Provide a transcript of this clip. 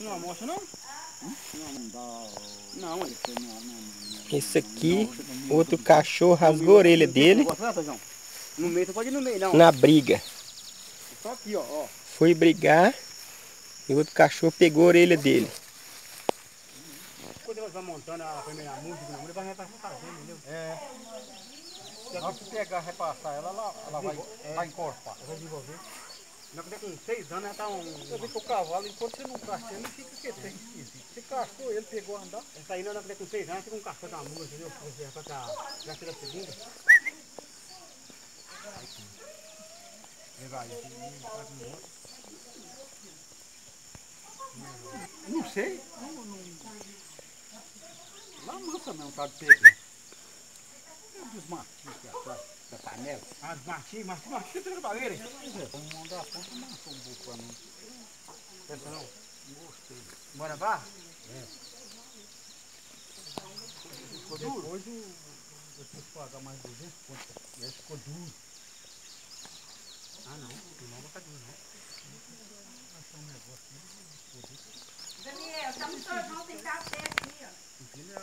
Não almoça não? Não, não. Esse aqui, outro cachorro rasgou a orelha dele né? No meio, você pode ir no meio, não. na briga. Só aqui, ó. Foi brigar e outro cachorro pegou a orelha dele. Quando elas vão montando a primeira música, a mulher vai repassar fazendo, entendeu? É. Que pegar, repassar ela, ela, ela vai, É. vai encorpar. Vai desenvolver. Não, quando é com seis anos, ela tá um... Você vê que o cavalo, enquanto você não casteia, ele fica que tem esquisito. Você castou ele, pegou a andar. Essa aí, não, quando é com seis anos, fica um cachorro da mula, entendeu? Você já tá... Já tira a segunda. Aí vai, esse menino faz um outro. Não sei. Não, não... Lá mansa mesmo, tá de pegar. É dos matinhos aqui atrás, panela. Ah, martinho, martinho, martinho, tira a baleira. Pois é, vamos mandar a ponta, matou um pouco pra mim. Pensa não. Não gostei. Bora vá? Ficou duro? Depois o, eu tive que pagar mais 200 conto. E aí ficou duro. Ah, não. Não vai ficar duro, não. Achar um negócio aqui. Daniel, tá muito bom, tem café aqui, ó. Filho,